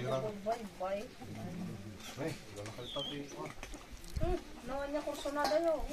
Bay, bay. Ay, wala kalpati. Hmm, nawan niya kurso na dayo.